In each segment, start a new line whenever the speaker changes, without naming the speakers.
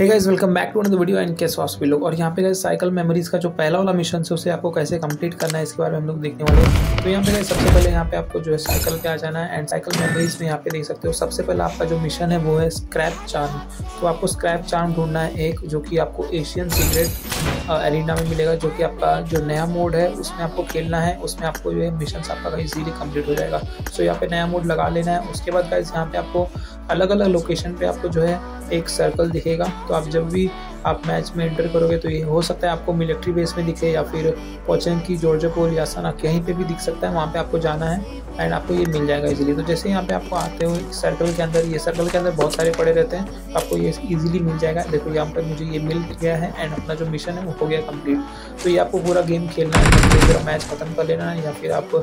Hey guys welcome back to another video and कैस वास लोग और यहाँ पे गाइस साइकिल मेमोरीज का जो पहला वाला मिशन है उसे आपको कैसे कंप्लीट करना है, इसके बारे में हम लोग देखने वाले तो यहाँ पे गाइस सबसे पहले यहाँ पे आपको जो है साइकिल पे आ जाना है एंड साइकिल मेमोरीज में यहाँ पे देख सकते हो, सबसे पहले आपका जो मिशन है वो है स्क्रैप चार्म तो आपको स्क्रैप चार्म ढूंढना है एक, जो कि आपको एशियन सीक्रेट एरिना में मिलेगा, जो कि आपका जो नया मोड है, उसमें आपको खेलना है, उसमें आपको जो है मिशन आपका इजीली कंप्लीट हो जाएगा। सो यहाँ पे नया मोड लगा लेना है, उसके बाद गाइस यहाँ पे आपको अलग अलग लोकेशन पे आपको जो है एक सर्कल दिखेगा। तो आप जब भी आप मैच में एंटर करोगे तो ये हो सकता है आपको मिलिट्री बेस में दिखे या फिर पोचन की जॉर्जोपोल या सना कहीं पे भी दिख सकता है, वहाँ पे आपको जाना है एंड आपको ये मिल जाएगा इजीली तो जैसे यहाँ पे आपको आते हो सर्कल के अंदर, ये सर्कल के अंदर बहुत सारे पड़े रहते हैं, आपको ये इजीली मिल जाएगा। देखो, यहाँ पर मुझे ये मिल गया है एंड अपना जो मिशन है वो हो गया कंप्लीट तो ये आपको पूरा गेम खेलना है। पूरा मैच खत्म कर लेना है या फिर आप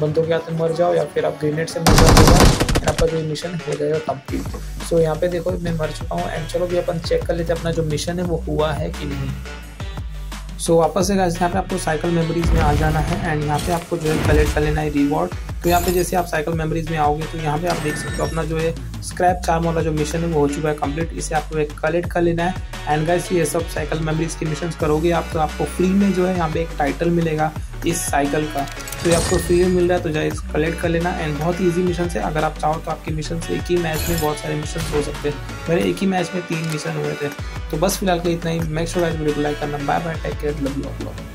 बंदों के हाथ में मर जाओ या फिर आप ग्रेनेड से मर जाओ। आपका जो मिशन हो जाएगा कंप्लीट सो so, यहाँ पे देखो मैं मर चुका हूँ एंड चलो भी अपन चेक कर लेते हैं अपना जो मिशन है वो हुआ है कि नहीं। सो so, वापस से यहाँ पे आपको साइकिल मेमोरीज में आ जाना है एंड यहाँ पे आपको जो है कलेक्ट कर लेना है रिवॉर्ड तो यहाँ पे जैसे आप साइकिल मेमोरीज में आओगे तो यहाँ पे आप देख सकते हो अपना जो है स्क्रैप चार्म वाला जो मिशन है, वो हो चुका है कंप्लीट इसे आपको एक कलेक्ट कर लेना है। एंड गाइस ये सब साइकिल मेमोरीज के मिशन करोगे आप तो आपको फ्री में जो है यहाँ पे एक टाइटल मिलेगा इस साइकिल का। तो ये आपको फ्री में मिल रहा है तो जाए कलेक्ट कर लेना। एंड बहुत ईजी मिशन है, अगर आप चाहो तो आपके मिशन एक ही मैच में बहुत सारे मिशन हो सकते हैं। मेरे एक ही मैच में तीन मिशन हुए थे। तो बस फ़िलहाल के इतना ही। मैक्स वीडियो को लाइक करना। Bye bye take care love you